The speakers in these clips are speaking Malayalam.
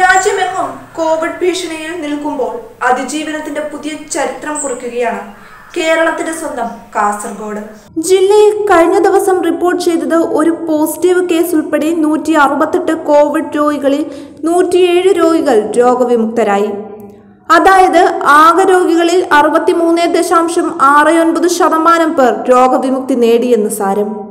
രാജ്യമെങ്ങും കോവിഡ് ഭീഷണിയിൽ നിൽക്കുമ്പോൾ അതിജീവനത്തിന്റെ പുതിയ ചരിത്രം കുറിക്കുകയാണ് കേരളത്തിന്റെ സ്വന്തം കാസർഗോഡ്. ജില്ലയിൽ കഴിഞ്ഞ ദിവസം റിപ്പോർട്ട് ചെയ്തത് ഒരു പോസിറ്റീവ് കേസ് ഉൾപ്പെടെ നൂറ്റി അറുപത്തെട്ട് കോവിഡ് രോഗികളിൽ നൂറ്റിയേഴ് രോഗികൾ രോഗവിമുക്തരായി. അതായത് ആകെ രോഗികളിൽ അറുപത്തിമൂന്ന് ദശാംശം ആറ് ഒൻപത് ശതമാനം പേർ രോഗവിമുക്തി നേടിയെന്ന് സാരം.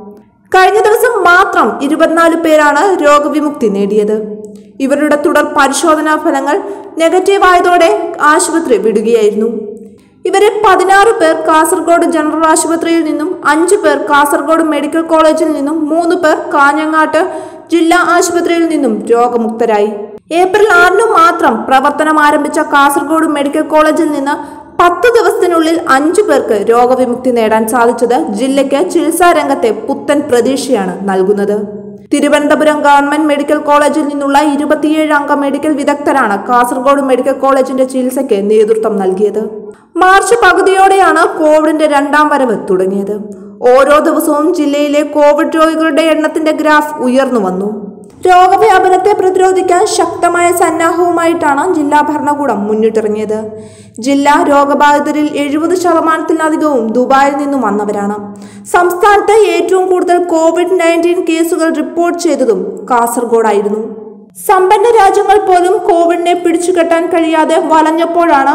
കഴിഞ്ഞ ദിവസം മാത്രം ഇരുപത്തിനാല് പേരാണ് രോഗവിമുക്തി നേടിയത്. ഇവരുടെ തുടർ പരിശോധനാ ഫലങ്ങൾ നെഗറ്റീവ് ആയതോടെ ആശുപത്രി വിടുകയായിരുന്നു. ഇവരെ പതിനാറ് പേർ കാസർഗോഡ് ജനറൽ ആശുപത്രിയിൽ നിന്നും അഞ്ചു പേർ കാസർഗോഡ് മെഡിക്കൽ കോളേജിൽ നിന്നും മൂന്ന് പേർ കാഞ്ഞങ്ങാട്ട് ജില്ലാ ആശുപത്രിയിൽ നിന്നും രോഗമുക്തരായി. ഏപ്രിൽ ആറിന് മാത്രം പ്രവർത്തനം ആരംഭിച്ച കാസർഗോഡ് മെഡിക്കൽ കോളേജിൽ നിന്ന് പത്ത് ദിവസത്തിനുള്ളിൽ അഞ്ചു പേർക്ക് രോഗവിമുക്തി നേടാൻ സാധിച്ചത് ജില്ലയ്ക്ക് ചികിത്സാരംഗത്തെ പുത്തൻ പ്രതീക്ഷയാണ് നൽകുന്നത്. തിരുവനന്തപുരം ഗവൺമെന്റ് മെഡിക്കൽ കോളേജിൽ നിന്നുള്ള ഇരുപത്തിയേഴ് അംഗ മെഡിക്കൽ വിദഗ്ധരാണ് കാസർഗോഡ് മെഡിക്കൽ കോളേജിന്റെ ചികിത്സയ്ക്ക് നേതൃത്വം നൽകിയത്. മാർച്ച് പകുതിയോടെയാണ് കോവിഡിന്റെ രണ്ടാം വരവ് തുടങ്ങിയത്. ഓരോ ദിവസവും ജില്ലയിലെ കോവിഡ് രോഗികളുടെ എണ്ണത്തിന്റെ ഗ്രാഫ് ഉയർന്നു വന്നു. രോഗവ്യാപനത്തെ പ്രതിരോധിക്കാൻ ശക്തമായ സന്നാഹവുമായിട്ടാണ് ജില്ലാ ഭരണകൂടം മുന്നിട്ടിറങ്ങിയത്. ജില്ലാ രോഗബാധിതരിൽ എഴുപത് ശതമാനത്തിലധികവും ദുബായിൽ നിന്നും വന്നവരാണ്. സംസ്ഥാനത്ത് ഏറ്റവും കൂടുതൽ കോവിഡ് നയന്റീൻ കേസുകൾ റിപ്പോർട്ട് ചെയ്തതും കാസർഗോഡായിരുന്നു. സമ്പന്ന രാജ്യങ്ങൾ പോലും കോവിഡിനെ പിടിച്ചുകെട്ടാൻ കഴിയാതെ വലഞ്ഞപ്പോഴാണ്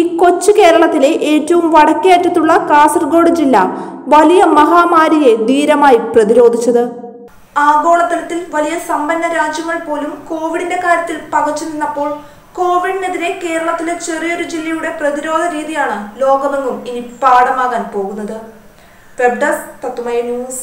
ഈ കൊച്ചു കേരളത്തിലെ ഏറ്റവും വടക്കേ അറ്റത്തുള്ള കാസർഗോഡ് ജില്ല വലിയ മഹാമാരിയെ ധീരമായി പ്രതിരോധിച്ചത്. ആഗോളതലത്തിൽ വലിയ സമ്പന്ന രാജ്യങ്ങൾ പോലും കോവിഡിന്റെ കാര്യത്തിൽ പകച്ചു നിന്നപ്പോൾ കോവിഡിനെതിരെ കേരളത്തിലെ ചെറിയൊരു ജില്ലയുടെ പ്രതിരോധ രീതിയാണ് ലോകമെങ്ങും ഇനി പാഠമാകാൻ പോകുന്നത്. Web desk news